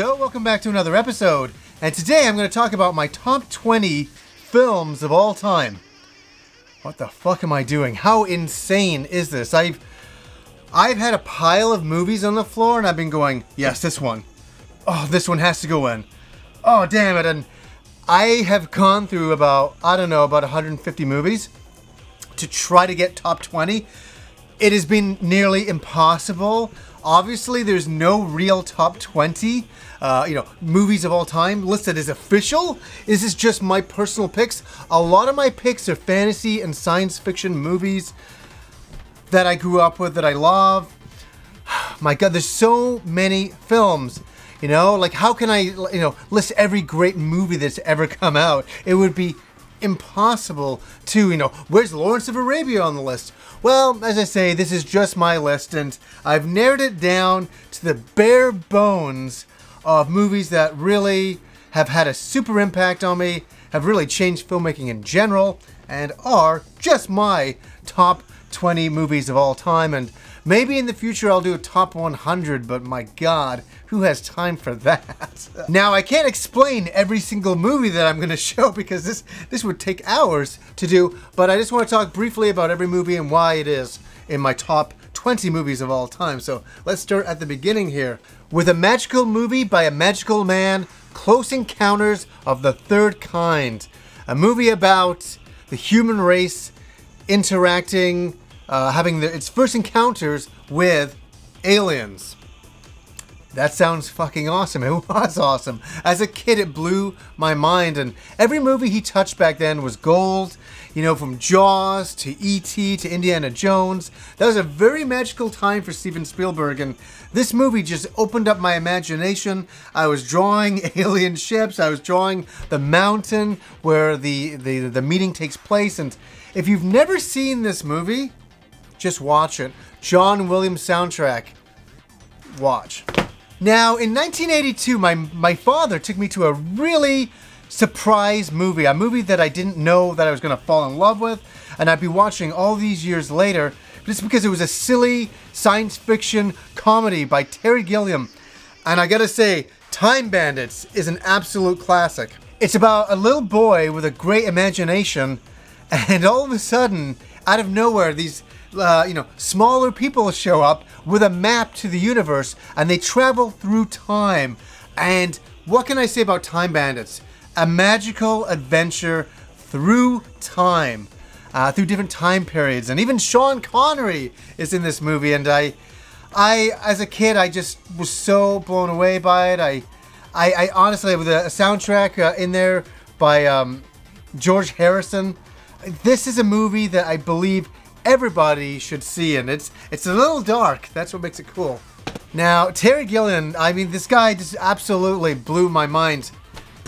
So, welcome back to another episode. And today I'm going to talk about my top 20 films of all time. What the fuck am I doing? How insane is this? I've I've had a pile of movies on the floor and I've been going, "Yes, this one. Oh, this one has to go in. Oh, damn it." And I have gone through about I don't know, about 150 movies to try to get top 20. It has been nearly impossible. Obviously, there's no real top 20, uh, you know, movies of all time listed as official. Is this is just my personal picks. A lot of my picks are fantasy and science fiction movies that I grew up with that I love. My God, there's so many films. You know, like how can I, you know, list every great movie that's ever come out? It would be impossible to, you know, where's Lawrence of Arabia on the list? Well, as I say, this is just my list, and I've narrowed it down to the bare bones of movies that really have had a super impact on me, have really changed filmmaking in general, and are just my top 20 movies of all time. And maybe in the future I'll do a top 100, but my god, who has time for that? now, I can't explain every single movie that I'm going to show because this, this would take hours to do, but I just want to talk briefly about every movie and why it is in my top 20 movies of all time. So let's start at the beginning here with a magical movie by a magical man, Close Encounters of the Third Kind. A movie about the human race interacting, uh, having the, its first encounters with aliens. That sounds fucking awesome. It was awesome. As a kid, it blew my mind, and every movie he touched back then was gold. You know, from Jaws to E.T. to Indiana Jones. That was a very magical time for Steven Spielberg, and this movie just opened up my imagination. I was drawing alien ships. I was drawing the mountain where the, the, the meeting takes place, and if you've never seen this movie, just watch it. John Williams soundtrack. Watch. Now, in 1982, my, my father took me to a really surprise movie, a movie that I didn't know that I was going to fall in love with, and I'd be watching all these years later, just because it was a silly science fiction comedy by Terry Gilliam. And I gotta say, Time Bandits is an absolute classic. It's about a little boy with a great imagination, and all of a sudden, out of nowhere, these uh, you know, smaller people show up with a map to the universe and they travel through time. And what can I say about Time Bandits? A magical adventure through time, uh, through different time periods. And even Sean Connery is in this movie. And I, I, as a kid, I just was so blown away by it. I, I, I honestly, with a, soundtrack uh, in there by um, George Harrison, this is a movie that I believe everybody should see, and it's it's a little dark. That's what makes it cool. Now, Terry Gilliam, I mean, this guy just absolutely blew my mind.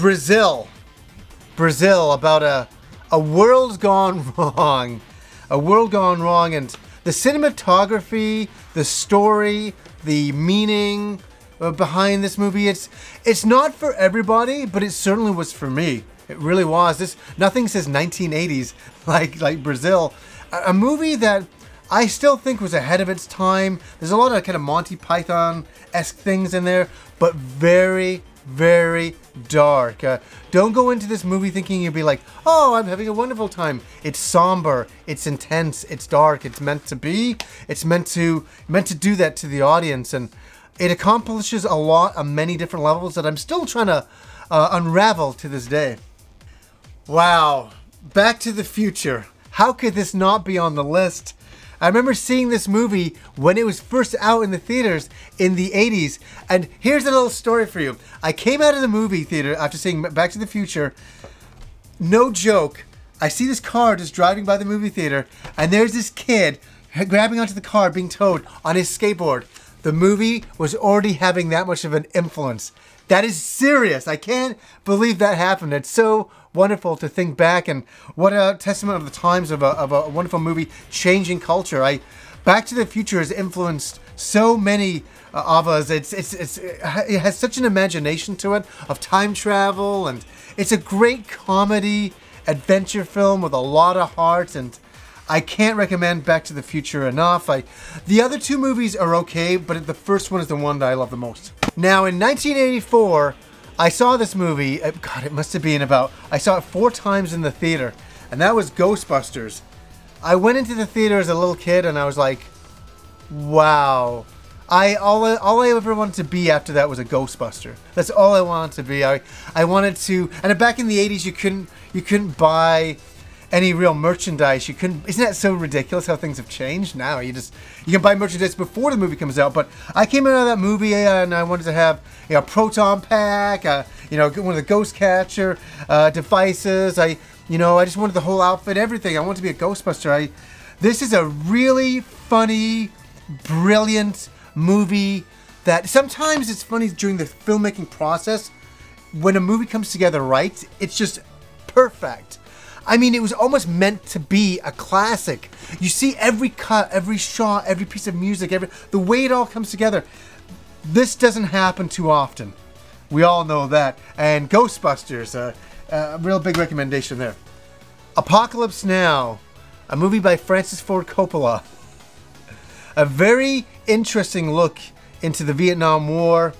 Brazil. Brazil, about a, a world gone wrong. A world gone wrong, and the cinematography, the story, the meaning uh, behind this movie, it's, it's not for everybody, but it certainly was for me. It really was. This Nothing says 1980s like, like Brazil a movie that I still think was ahead of its time. There's a lot of kind of Monty Python esque things in there, but very, very dark. Uh, don't go into this movie thinking you'll be like, oh, I'm having a wonderful time. It's somber, it's intense, it's dark, it's meant to be. It's meant to meant to do that to the audience, and it accomplishes a lot on many different levels that I'm still trying to uh, unravel to this day. Wow, Back to the Future. How could this not be on the list? I remember seeing this movie when it was first out in the theaters in the 80s. And here's a little story for you. I came out of the movie theater after seeing Back to the Future. No joke. I see this car just driving by the movie theater, and there's this kid grabbing onto the car being towed on his skateboard. The movie was already having that much of an influence. That is serious. I can't believe that happened. It's so wonderful to think back and what a testament of the times of a, of a wonderful movie changing culture. I Back to the Future has influenced so many uh, of us. It's, it's, it's, it has such an imagination to it of time travel and it's a great comedy adventure film with a lot of heart and I can't recommend Back to the Future enough. I, the other two movies are okay, but the first one is the one that I love the most. Now, in 1984, I saw this movie. uh, God, it must have been about. I saw it four times in the theater, and that was Ghostbusters. I went into the theater as a little kid, and I was like, "Wow." I all I, all I ever wanted to be after that was a Ghostbuster. That's all I wanted to be. I I wanted to. And back in the '80s, you couldn't you couldn't buy any real merchandise. You couldn't. Isn't that so ridiculous how things have changed now? You just you can buy merchandise before the movie comes out. But I came out of that movie uh, and I wanted to have you know a proton pack, uh, you know one of the ghost catcher uh, devices. I you know I just wanted the whole outfit, everything. I wanted to be a Ghostbuster. I this is a really funny, brilliant movie that sometimes it's funny during the filmmaking process when a movie comes together right. It's just perfect. I mean, it was almost meant to be a classic. You see every cut, every shot, every piece of music, every the way it all comes together. This doesn't happen too often. We all know that. And Ghostbusters, uh, a real big recommendation there. Apocalypse Now, a movie by Francis Ford Coppola. A very interesting look into the Vietnam War.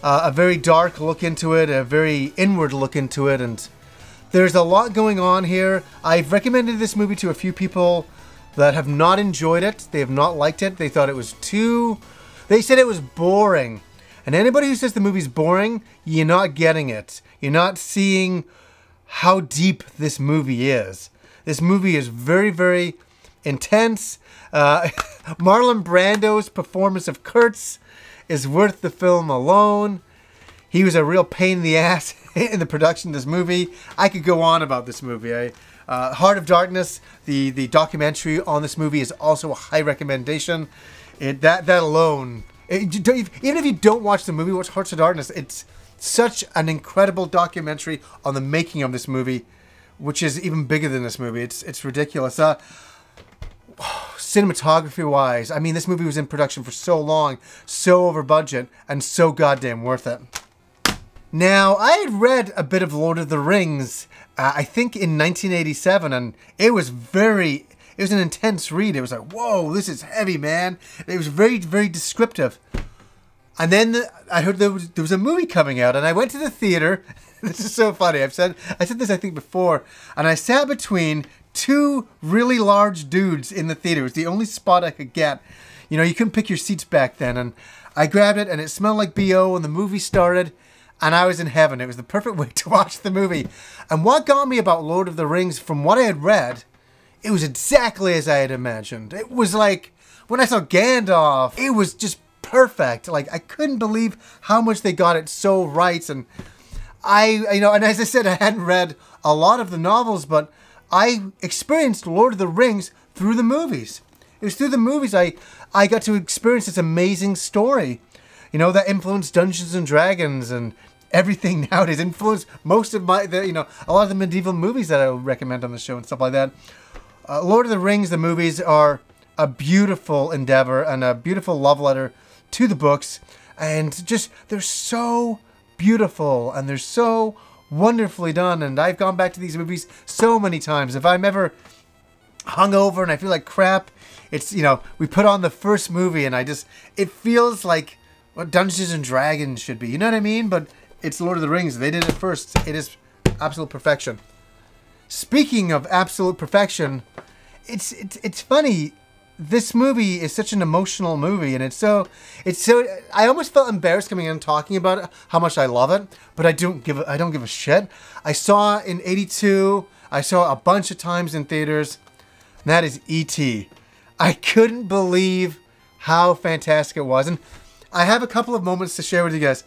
Uh, a very dark look into it, a very inward look into it, and there's a lot going on here. I've recommended this movie to a few people that have not enjoyed it. They have not liked it. They thought it was too. They said it was boring. And anybody who says the movie's boring, you're not getting it. You're not seeing how deep this movie is. This movie is very, very intense. Uh, Marlon Brando's performance of Kurtz is worth the film alone. He was a real pain in the ass in the production of this movie. I could go on about this movie. I, uh, Heart of Darkness, the the documentary on this movie, is also a high recommendation. It, that that alone, it, even if you don't watch the movie, watch Hearts of Darkness. It's such an incredible documentary on the making of this movie, which is even bigger than this movie. It's it's ridiculous. Uh, cinematography wise, I mean, this movie was in production for so long, so over budget, and so goddamn worth it. Now, I had read a bit of Lord of the Rings, uh, I think in 1987, and it was very, it was an intense read. It was like, whoa, this is heavy, man. It was very, very descriptive. And then the, I heard there was, there was a movie coming out, and I went to the theater. this is so funny. I've said I said this I think before, and I sat between two really large dudes in the theater. It was the only spot I could get. You know, you couldn't pick your seats back then, and I grabbed it, and it smelled like bo. And the movie started, and I was in heaven. It was the perfect way to watch the movie. And what got me about Lord of the Rings, from what I had read, it was exactly as I had imagined. It was like when I saw Gandalf, it was just perfect. Like I couldn't believe how much they got it so right. And I, you know, and as I said, I hadn't read a lot of the novels, but I experienced Lord of the Rings through the movies. It was through the movies I, I got to experience this amazing story, you know, that influenced Dungeons and Dragons and everything nowadays. Influenced most of my, the, you know, a lot of the medieval movies that I recommend on the show and stuff like that. Uh, Lord of the Rings, the movies are a beautiful endeavor and a beautiful love letter to the books, and just they're so beautiful and they're so wonderfully done. And I've gone back to these movies so many times. If I'm ever hungover and I feel like crap, it's you know we put on the first movie and I just it feels like what Dungeons and Dragons should be. You know what I mean? But it's Lord of the Rings. They did it first. It is absolute perfection. Speaking of absolute perfection, it's it's it's funny. This movie is such an emotional movie, and it's so it's so. I almost felt embarrassed coming in and talking about it, how much I love it, but I don't give a, I don't give a shit. I saw in '82. I saw a bunch of times in theaters. That is E.T. I couldn't believe how fantastic it was, and I have a couple of moments to share with you guys.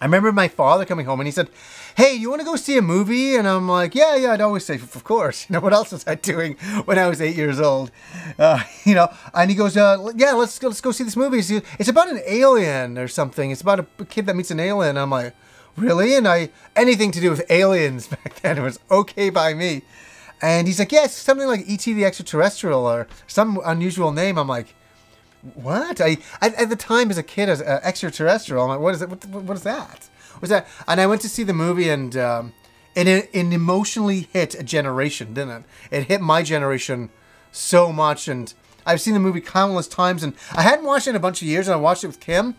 I remember my father coming home and he said, Hey, you want to go see a movie? And I'm like, Yeah, yeah, I'd always say, Of course. You know, what else was I doing when I was eight years old? Uh, you know, and he goes, uh, Yeah, let's go, let's go see this movie. It's about an alien or something. It's about a kid that meets an alien. I'm like, Really? And I, anything to do with aliens back then was okay by me. And he's like, Yeah, it's something like E.T. the Extraterrestrial or some unusual name. I'm like, what? I, I at the time as a kid as uh, extraterrestrial. I'm like, what is it? What, what is that? Was that? And I went to see the movie, and um, and it, it emotionally hit a generation, didn't it? It hit my generation so much, and I've seen the movie countless times, and I hadn't watched it in a bunch of years, and I watched it with Kim,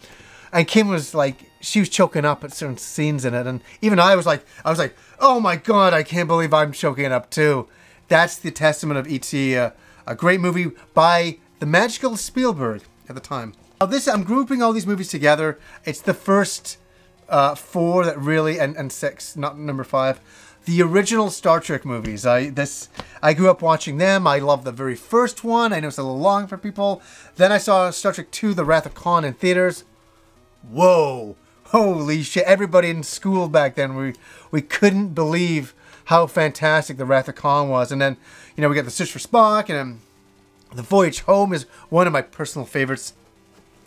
and Kim was like, she was choking up at certain scenes in it, and even I was like, I was like, oh my god, I can't believe I'm choking up too. That's the testament of E.T., uh, a great movie by the magical Spielberg at the time. Now this, I'm grouping all these movies together. It's the first uh, four that really, and, and six, not number five. The original Star Trek movies. I this I grew up watching them. I love the very first one. I know it's a little long for people. Then I saw Star Trek II: The Wrath of Khan in theaters. Whoa, holy shit! Everybody in school back then we we couldn't believe how fantastic the Wrath of Khan was. And then you know we got the Search for Spock, and the Voyage Home is one of my personal favorites.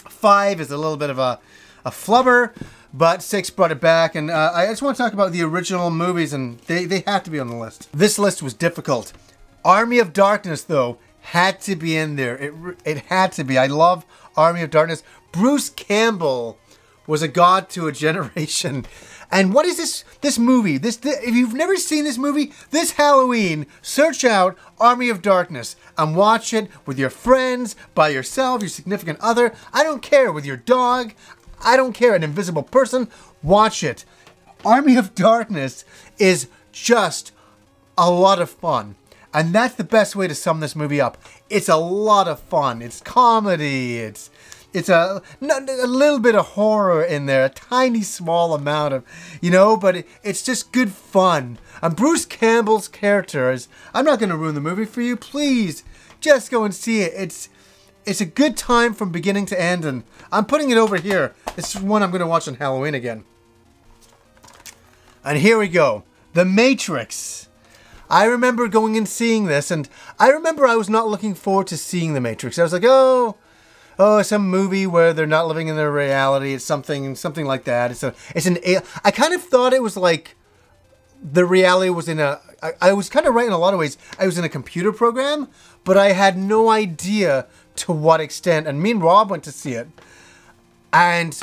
Five is a little bit of a a flubber, but six brought it back. And uh, I just want to talk about the original movies, and they, they have to be on the list. This list was difficult. Army of Darkness, though, had to be in there. It, it had to be. I love Army of Darkness. Bruce Campbell was a god to a generation. And what is this this movie? This, this, if you've never seen this movie, this Halloween, search out Army of Darkness and watch it with your friends, by yourself, your significant other. I don't care with your dog. I don't care, an invisible person, watch it. Army of Darkness is just a lot of fun. And that's the best way to sum this movie up. It's a lot of fun. It's comedy. It's it's a, a little bit of horror in there, a tiny small amount of, you know, but it, it's just good fun. And Bruce Campbell's character is, I'm not going to ruin the movie for you. Please, just go and see it. It's it's a good time from beginning to end, and I'm putting it over here. It's one I'm going to watch on Halloween again. And here we go. The Matrix. I remember going and seeing this, and I remember I was not looking forward to seeing The Matrix. I was like, oh, oh, some movie where they're not living in their reality. It's something, something like that. It's a, it's an. I kind of thought it was like the reality was in a. I, I was kind of right in a lot of ways. I was in a computer program, but I had no idea to what extent. And me and Rob went to see it, and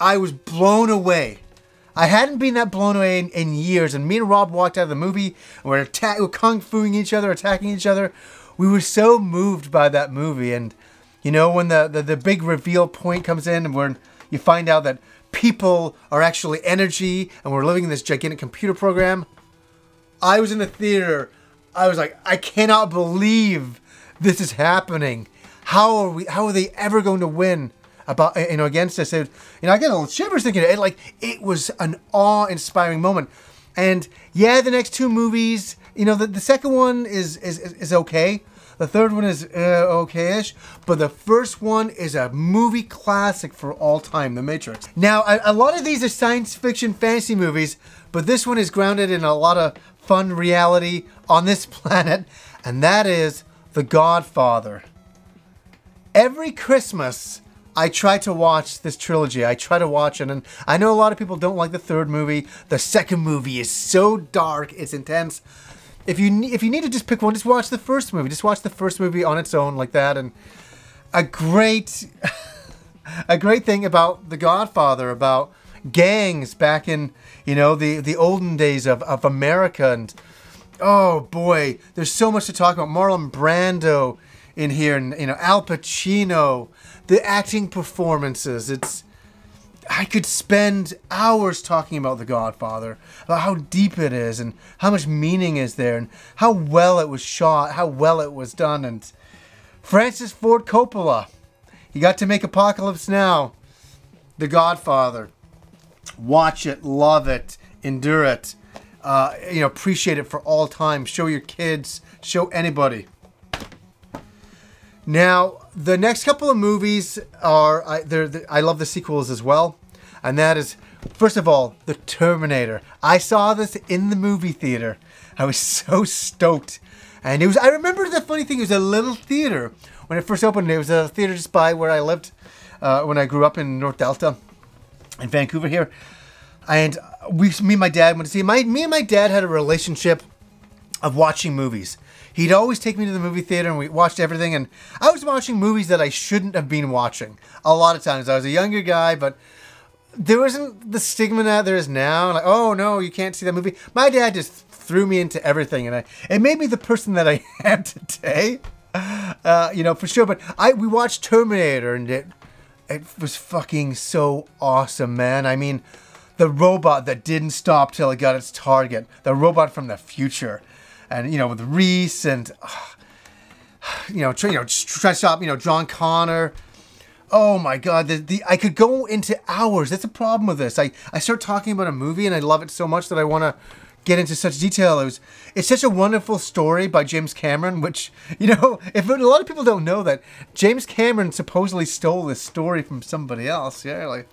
I was blown away. I hadn't been that blown away in, in years. And me and Rob walked out of the movie, and we're, atta- we're kung fuing each other, attacking each other. We were so moved by that movie, and you know when the the, the big reveal point comes in, and when you find out that people are actually energy, and we're living in this gigantic computer program. I was in the theater. I was like, I cannot believe this is happening. How are we? How are they ever going to win? About you know against us? And, you know, I get a little shivers thinking it. Like it was an awe-inspiring moment. And yeah, the next two movies, you know, the, the second one is, is is okay. The third one is uh, okay-ish, but the first one is a movie classic for all time, The Matrix. Now, a, a, lot of these are science fiction fantasy movies, but this one is grounded in a lot of fun reality on this planet, and that is the Godfather. Every Christmas, I try to watch this trilogy. I try to watch it, and I know a lot of people don't like the third movie. The second movie is so dark, it's intense. If you if you need to just pick one, just watch the first movie. Just watch the first movie on its own like that. And a great, a great thing about The Godfather, about gangs back in you know the the olden days of of America and oh boy, there's so much to talk about. Marlon Brando in here, and you know Al Pacino, the acting performances. It's I could spend hours talking about The Godfather, about how deep it is, and how much meaning is there, and how well it was shot, how well it was done, and Francis Ford Coppola. He got to make Apocalypse Now, The Godfather. Watch it, love it, endure it uh, you know, appreciate it for all time. Show your kids, show anybody. Now, the next couple of movies are, I, I love the sequels as well. And that is, first of all, The Terminator. I saw this in the movie theater. I was so stoked. And it was, I remember the funny thing, it was a little theater. When it first opened, it was a theater just by where I lived uh, when I grew up in North Delta in Vancouver here and we, me and my dad went to see. My, me and my dad had a relationship of watching movies. He'd always take me to the movie theater and we watched everything. And I was watching movies that I shouldn't have been watching a lot of times. I was a younger guy, but there wasn't the stigma that there is now. Like, oh no, you can't see that movie. My dad just threw me into everything, and I it made me the person that I am today. Uh, you know, for sure. But I we watched Terminator, and it it was fucking so awesome, man. I mean, the robot that didn't stop till it got its target, the robot from the future, and you know with Reese and you know, you know, try up you know, John Connor. Oh my God, the, the I could go into hours. That's a problem with this. I, I start talking about a movie and I love it so much that I want to get into such detail. It was, it's such a wonderful story by James Cameron, which, you know, if a lot of people don't know that James Cameron supposedly stole this story from somebody else. Yeah, like,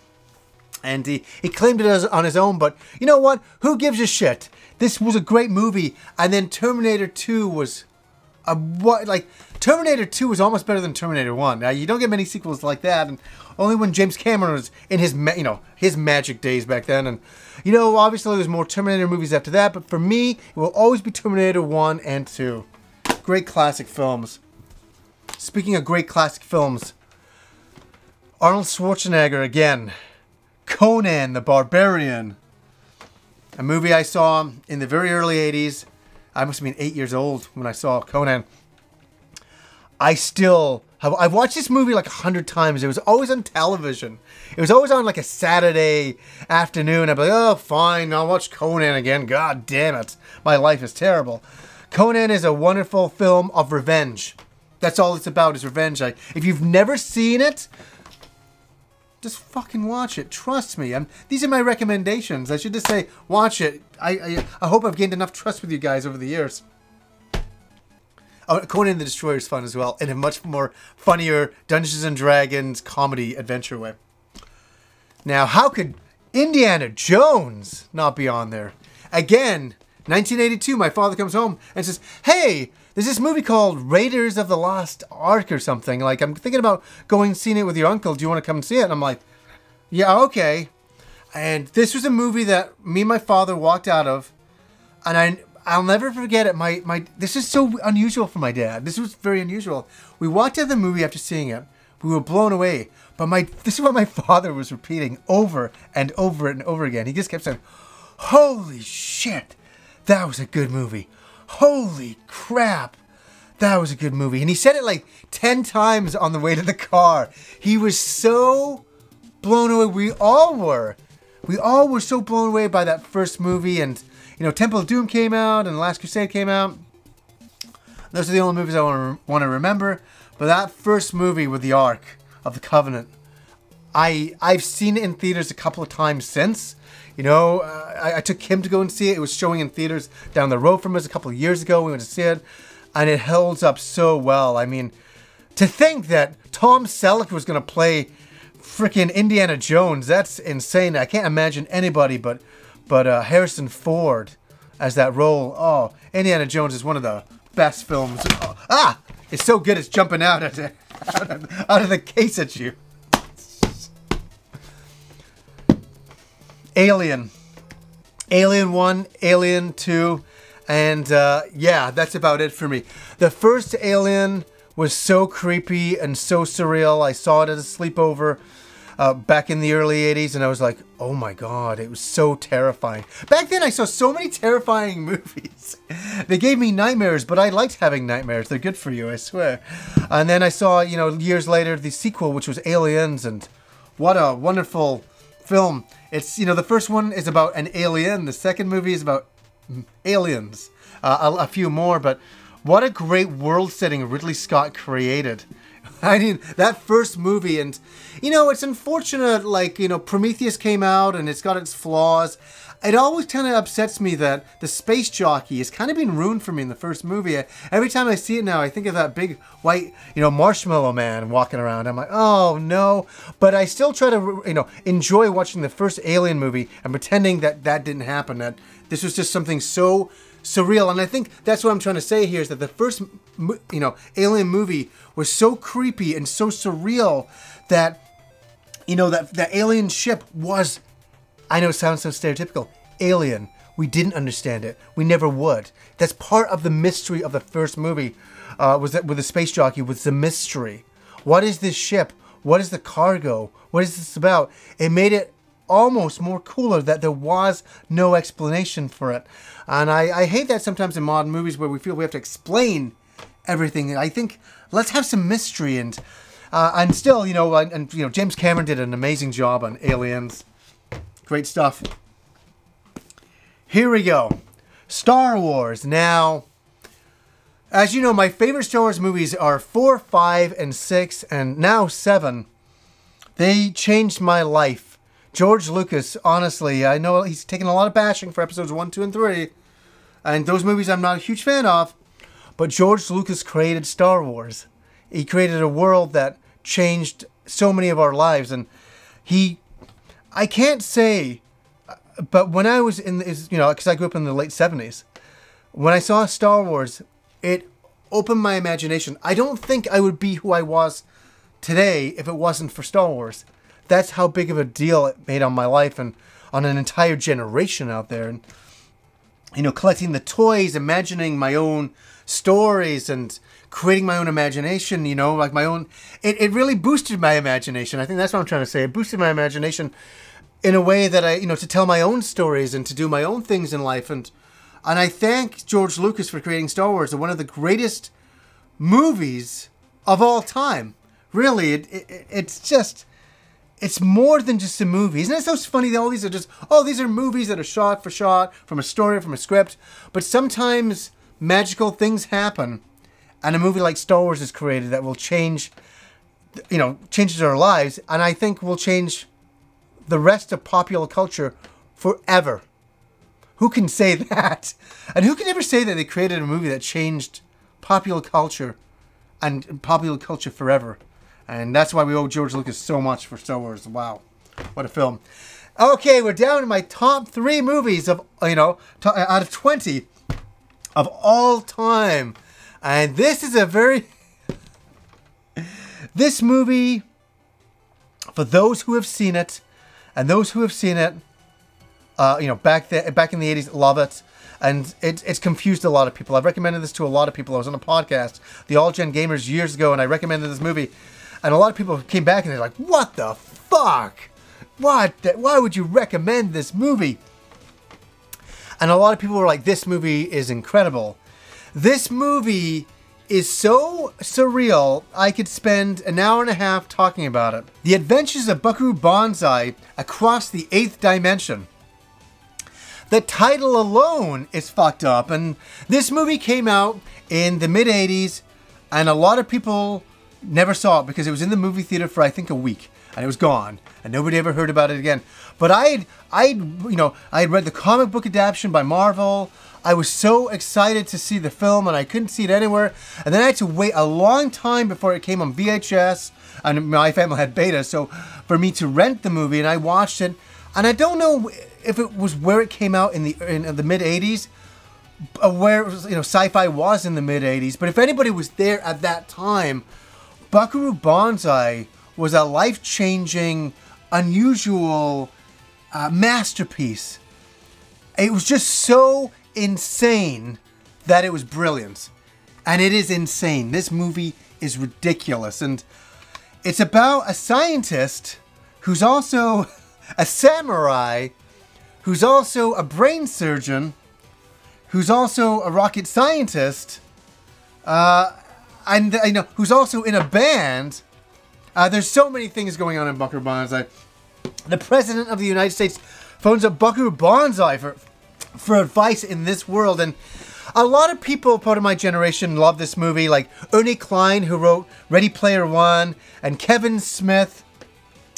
and he, he claimed it as on his own, but you know what? Who gives a shit? This was a great movie, and then Terminator 2 was a what like Terminator 2 was almost better than Terminator 1. Now you don't get many sequels like that, and only when James Cameron was in his you know his magic days back then. And you know obviously there's more Terminator movies after that, but for me it will always be Terminator 1 and 2. Great classic films. Speaking of great classic films, Arnold Schwarzenegger again. Conan the Barbarian. A movie I saw in the very early 80s I must have been eight years old when I saw Conan. I still have, I've watched this movie like a hundred times. It was always on television. It was always on like a Saturday afternoon. I'd be like, oh, fine, I'll watch Conan again. God damn it. My life is terrible. Conan is a wonderful film of revenge. That's all it's about is revenge. I, if you've never seen it, just fucking watch it. Trust me. I'm, these are my recommendations. I should just say, watch it. I, I, I hope I've gained enough trust with you guys over the years. Oh, Conan the Destroyer is fun as well, in a much more funnier Dungeons and Dragons comedy adventure way. Now, how could Indiana Jones not be on there? Again, 1982, my father comes home and says, Hey, there's this movie called Raiders of the Lost Ark or something. Like, I'm thinking about going seeing it with your uncle. Do you want to come and see it? And I'm like, yeah, okay. And this was a movie that me and my father walked out of, and I I'll never forget it. My my this is so unusual for my dad. This was very unusual. We walked out of the movie after seeing it. We were blown away. But my this is what my father was repeating over and over and over again. He just kept saying, "Holy shit, that was a good movie holy crap, that was a good movie. And he said it like 10 times on the way to the car. He was so blown away. We all were. We all were so blown away by that first movie. And, you know, Temple of Doom came out and The Last Crusade came out. Those are the only movies I want to, want to remember. But that first movie with the Ark of the Covenant, I, I've seen it in theaters a couple of times since. You know, uh, I, I, took him to go and see it. It was showing in theaters down the road from us a couple of years ago. We went to see it, and it holds up so well. I mean, to think that Tom Selleck was going to play freaking Indiana Jones, that's insane. I can't imagine anybody but but uh, Harrison Ford as that role. Oh, Indiana Jones is one of the best films. Oh, ah, it's so good. It's jumping out at out out of the case at you. Alien. Alien 1, Alien 2, and uh, yeah, that's about it for me. The first Alien was so creepy and so surreal. I saw it at a sleepover uh, back in the early 80s, and I was like, oh my god, it was so terrifying. Back then, I saw so many terrifying movies. they gave me nightmares, but I liked having nightmares. They're good for you, I swear. And then I saw, you know, years later, the sequel, which was Aliens, and what a wonderful film. It's you know the first one is about an alien. The second movie is about aliens. Uh, a, a few more, but what a great world setting Ridley Scott created. I mean, that first movie, and you know, it's unfortunate. Like you know, Prometheus came out, and it's got its flaws it always kind of upsets me that the space jockey has kind of been ruined for me in the first movie. Every time I see it now, I think of that big white, you know, marshmallow man walking around. I'm like, oh no. But I still try to, you know, enjoy watching the first Alien movie and pretending that that didn't happen. That this was just something so surreal. And I think that's what I'm trying to say here is that the first, you know, Alien movie was so creepy and so surreal that, you know, that the alien ship was I know it sounds so stereotypical. Alien. We didn't understand it. We never would. That's part of the mystery of the first movie. Uh, was that with the space jockey was the mystery. What is this ship? What is the cargo? What is this about? It made it almost more cooler that there was no explanation for it. And I, I hate that sometimes in modern movies where we feel we have to explain everything. I think let's have some mystery and uh, and still, you know, and, and you know, James Cameron did an amazing job on Aliens. Great stuff. Here we go. Star Wars. Now, as you know, my favorite Star Wars movies are 4, 5, and 6, and now 7. They changed my life. George Lucas, honestly, I know he's taken a lot of bashing for episodes 1, 2, and 3. And those movies I'm not a huge fan of. But George Lucas created Star Wars. He created a world that changed so many of our lives. And he, I can't say, but when I was in, the, you know, because I grew up in the late 70s, when I saw Star Wars, it opened my imagination. I don't think I would be who I was today if it wasn't for Star Wars. That's how big of a deal it made on my life and on an entire generation out there. And, you know, collecting the toys, imagining my own stories and creating my own imagination, you know, like my own. It, it really boosted my imagination. I think that's what I'm trying to say. It boosted my imagination in a way that I, you know, to tell my own stories and to do my own things in life. And, and I thank George Lucas for creating Star Wars, one of the greatest movies of all time really, it, it, it's just it's more than just a movie. Isn't it so funny that all these are just oh these are movies that are shot for shot from a story from a script, but sometimes magical things happen, and a movie like Star Wars is created that will change, you know, changes our lives, and I think will change the rest of popular culture forever. Who can say that? And who can ever say that they created a movie that changed popular culture and popular culture forever? And that's why we owe George Lucas so much for Star Wars. Wow. What a film. Okay, we're down to my top three movies of, you know, out of 20 of all time. And this is a very. this movie, for those who have seen it, and those who have seen it, uh, you know, back there, back in the 80s, love it. And it, it's confused a lot of people. I've recommended this to a lot of people. I was on a podcast, the All Gen Gamers, years ago, and I recommended this movie and a lot of people came back and they're like, "What the fuck? What? Why would you recommend this movie?" And a lot of people were like, "This movie is incredible." This movie is so surreal, I could spend an hour and a half talking about it. The Adventures of Buckaroo Banzai Across the Eighth Dimension. The title alone is fucked up, and this movie came out in the mid 80s, and a lot of people Never saw it because it was in the movie theater for I think a week and it was gone and nobody ever heard about it again. But I I you know I had read the comic book adaptation by Marvel. I was so excited to see the film and I couldn't see it anywhere. And then I had to wait a long time before it came on VHS and my family had beta so for me to rent the movie and I watched it and I don't know if it was where it came out in the in the mid 80s uh, where you know sci-fi was in the mid 80s but if anybody was there at that time Buckaroo Banzai was a life changing, unusual uh, masterpiece. It was just so insane that it was brilliant. And it is insane. This movie is ridiculous. And it's about a scientist who's also a samurai, who's also a brain surgeon, who's also a rocket scientist. Uh, and you know who's also in a band. Uh, there's so many things going on in Buckaroo Banzai. The president of the United States phones up Buckaroo Banzai for for advice in this world, and a lot of people, part of my generation, love this movie. Like Ernie Cline, who wrote Ready Player One, and Kevin Smith,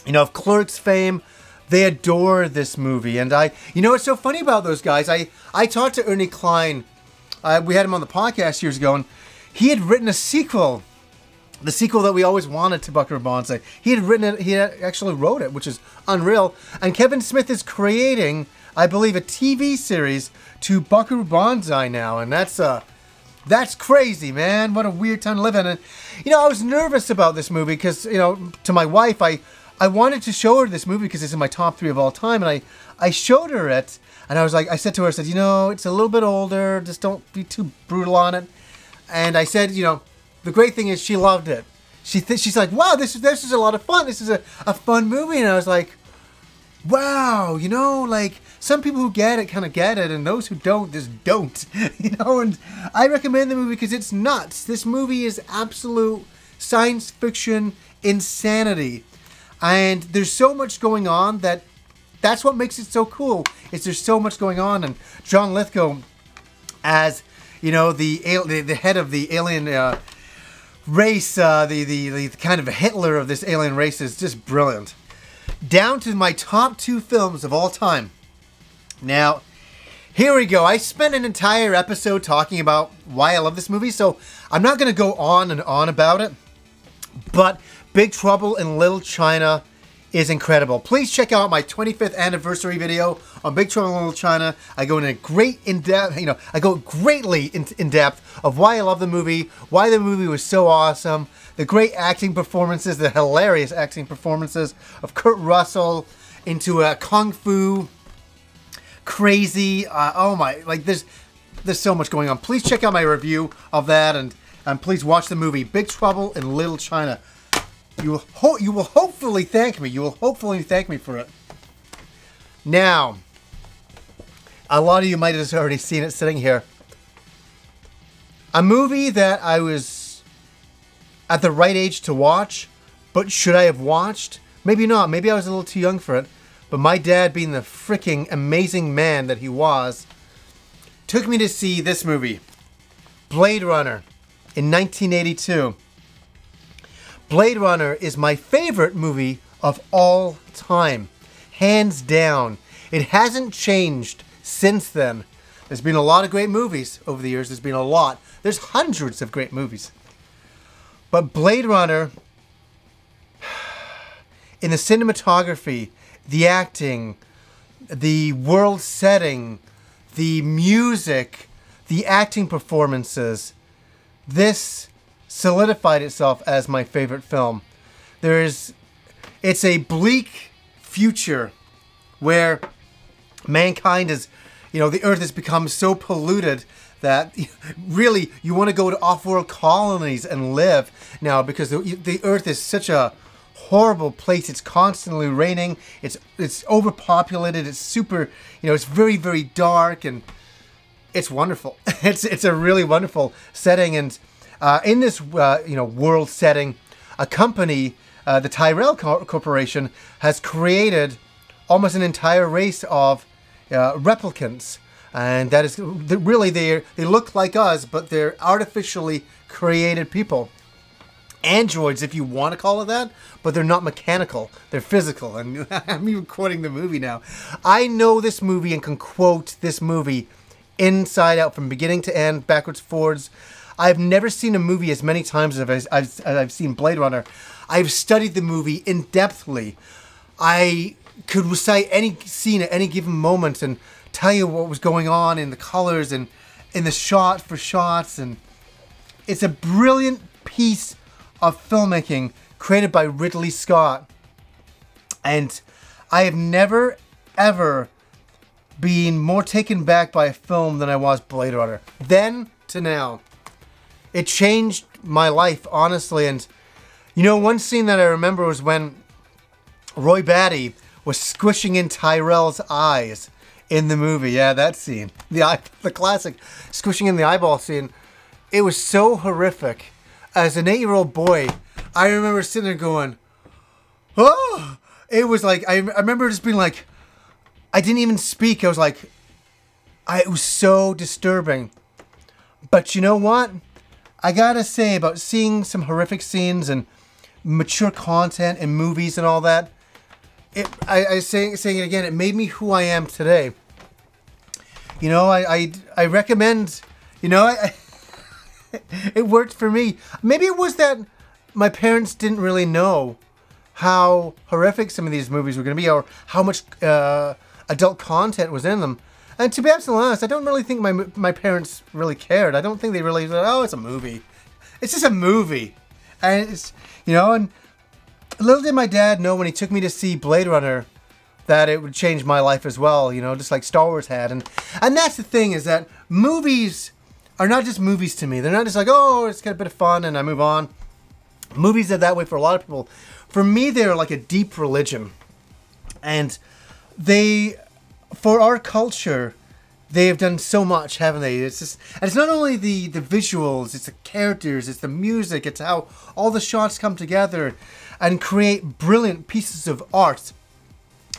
you know, of Clerks fame. They adore this movie, and I, you know, what's so funny about those guys. I I talked to Ernie Cline. Uh, we had him on the podcast years ago, and he had written a sequel, the sequel that we always wanted to Buckaroo Banzai. He had written it, he actually wrote it, which is unreal. And Kevin Smith is creating, I believe, a TV series to Buckaroo Banzai now, and that's uh that's crazy, man. What a weird time to live in. And you know, I was nervous about this movie because you know, to my wife, I I wanted to show her this movie because it's in my top three of all time, and I I showed her it, and I was like, I said to her, I said, you know, it's a little bit older. Just don't be too brutal on it and I said, you know, the great thing is she loved it. She she's like, wow, this is this is a lot of fun. This is a, a fun movie, and I was like, wow, you know, like some people who get it kind of get it, and those who don't just don't, you know. And I recommend the movie because it's nuts. This movie is absolute science fiction insanity, and there's so much going on that that's what makes it so cool. Is there's so much going on, and John Lithgow as you know the the, the head of the alien. Uh, race, uh, the, the, the kind of Hitler of this alien race is just brilliant. Down to my top two films of all time. Now, here we go. I spent an entire episode talking about why I love this movie, so I'm not going to go on and on about it. But Big Trouble in Little China is incredible. Please check out my 25th anniversary video on Big Trouble in Little China. I go into great in depth, you know, I go greatly in, in depth of why I love the movie, why the movie was so awesome, the great acting performances, the hilarious acting performances of Kurt Russell into a kung fu crazy. Uh, oh my, like there's there's so much going on. Please check out my review of that and and please watch the movie Big Trouble in Little China. You will ho- you will hopefully thank me. You will hopefully thank me for it. Now, a lot of you might have already seen it sitting here. A movie that I was at the right age to watch, but should I have watched? Maybe not. Maybe I was a little too young for it. But my dad, being the freaking amazing man that he was, took me to see this movie, Blade Runner, in 1982. Blade Runner is my favorite movie of all time. Hands down. It hasn't changed since then. There's been a lot of great movies over the years. There's been a lot. There's hundreds of great movies. But Blade Runner, in the cinematography, the acting, the world setting, the music, the acting performances, this solidified itself as my favorite film. There is, it's a bleak future where mankind is, you know, the earth has become so polluted that really you want to go to off-world colonies and live now because the, the earth is such a horrible place. It's constantly raining. It's it's overpopulated. It's super, you know, it's very very dark and it's wonderful. It's it's a really wonderful setting and uh, in this uh, you know world setting, a company, uh, the Tyrell Co- Corporation, has created almost an entire race of uh, replicants, and that is really they they look like us, but they're artificially created people. Androids, if you want to call it that, but they're not mechanical. They're physical. And I'm even quoting the movie now. I know this movie and can quote this movie inside out from beginning to end, backwards, forwards. I've never seen a movie as many times as I've, as I've seen Blade Runner. I've studied the movie in depthly. I could recite any scene at any given moment and tell you what was going on in the colors and in the shot for shots and it's a brilliant piece of filmmaking created by Ridley Scott. And I have never ever been more taken back by a film than I was Blade Runner. Then to now it changed my life, honestly. And you know, one scene that I remember was when Roy Batty was squishing in Tyrell's eyes in the movie. Yeah, that scene, the eye, the classic squishing in the eyeball scene. It was so horrific. As an eight-year-old boy, I remember sitting there going, "Oh!" It was like I, I remember just being like, I didn't even speak. I was like, I, it was so disturbing. But you know what? I gotta say about seeing some horrific scenes and mature content in movies and all that. It, I, I say saying it again. It made me who I am today. You know, I I, I recommend. You know, I, I it worked for me. Maybe it was that my parents didn't really know how horrific some of these movies were going to be, or how much uh, adult content was in them. And to be absolutely honest, I don't really think my my parents really cared. I don't think they really said, "Oh, it's a movie." It's just a movie, and it's you know. And little did my dad know when he took me to see Blade Runner that it would change my life as well. You know, just like Star Wars had. And and that's the thing is that movies are not just movies to me. They're not just like, "Oh, it's got a bit of fun," and I move on. Movies are that way for a lot of people. For me, they're like a deep religion, and they, for our culture, they have done so much, haven't they? It's just, it's not only the the visuals, it's the characters, it's the music, it's how all the shots come together and create brilliant pieces of art.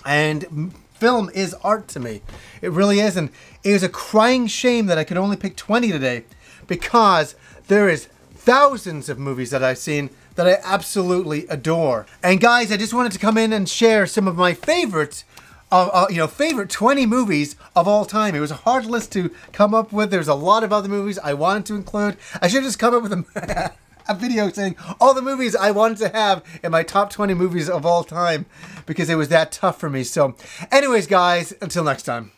And film is art to me. It really is, and it is a crying shame that I could only pick 20 today because there is thousands of movies that I've seen that I absolutely adore. And guys, I just wanted to come in and share some of my favorites uh, uh, you know, favorite 20 movies of all time. It was a hard list to come up with. There's a lot of other movies I wanted to include. I should have just come up with a, a video saying all the movies I wanted to have in my top 20 movies of all time because it was that tough for me. So anyways, guys, until next time.